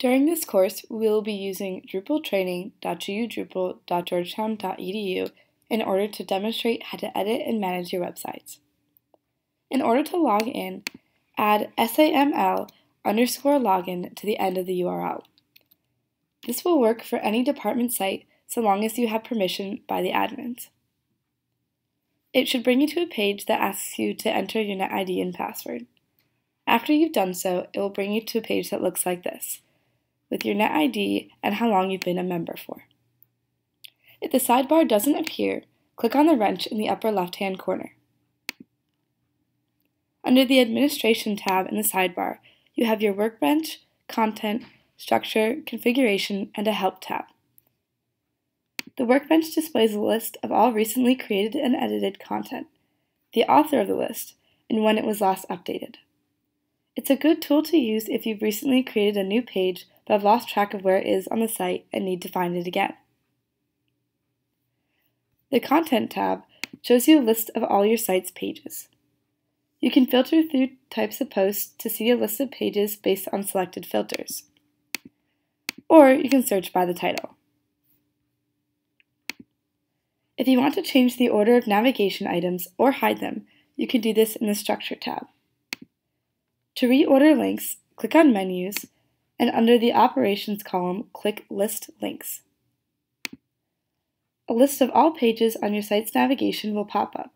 During this course, we will be using drupaltraining.gudrupal.georgetown.edu in order to demonstrate how to edit and manage your websites. In order to log in, add SAML underscore login to the end of the URL. This will work for any department site so long as you have permission by the admins. It should bring you to a page that asks you to enter your NetID and password. After you've done so, it will bring you to a page that looks like this, with your NetID and how long you've been a member for. If the sidebar doesn't appear, click on the wrench in the upper left-hand corner. Under the Administration tab in the sidebar, you have your Workbench, Content, Structure, Configuration, and a Help tab. The Workbench displays a list of all recently created and edited content, the author of the list, and when it was last updated. It's a good tool to use if you've recently created a new page but have lost track of where it is on the site and need to find it again. The Content tab shows you a list of all your site's pages. You can filter through types of posts to see a list of pages based on selected filters. Or you can search by the title. If you want to change the order of navigation items or hide them, you can do this in the Structure tab. To reorder links, click on Menus, and under the Operations column, click List Links. A list of all pages on your site's navigation will pop up,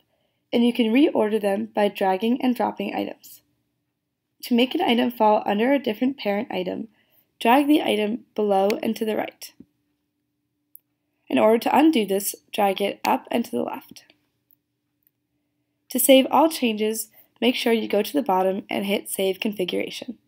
and you can reorder them by dragging and dropping items. To make an item fall under a different parent item, drag the item below and to the right. In order to undo this, drag it up and to the left. To save all changes, make sure you go to the bottom and hit Save Configuration.